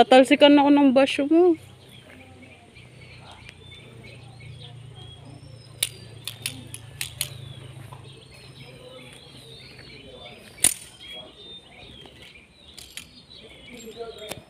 Tatalsikan ako ng basyo mo. Natin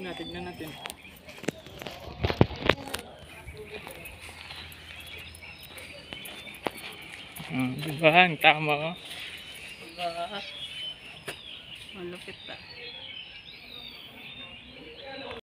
na natin. Hmm, di ba? Ang tama ko. Diba? Malupit ah.